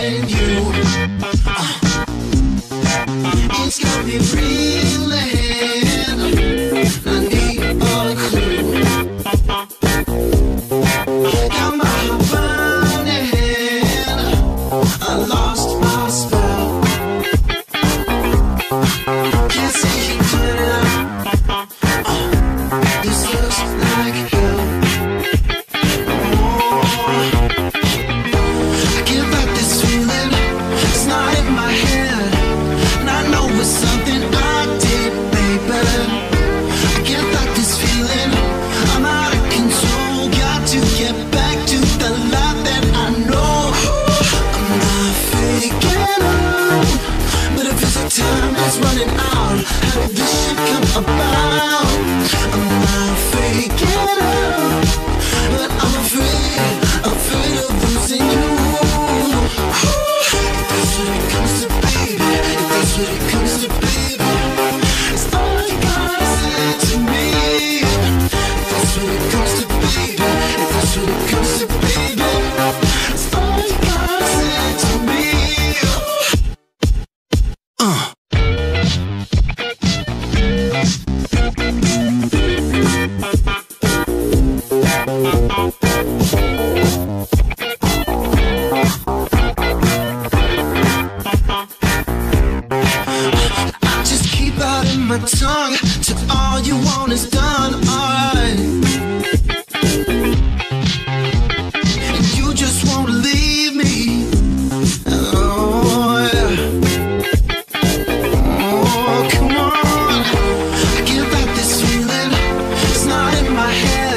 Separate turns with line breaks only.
and you. Uh, it's got me real. it out? How did this shit come about? I'm not faking it. my tongue till all you want is done. You just leave me. Oh, yeah. Oh, come on. I this feeling. It's not in my head.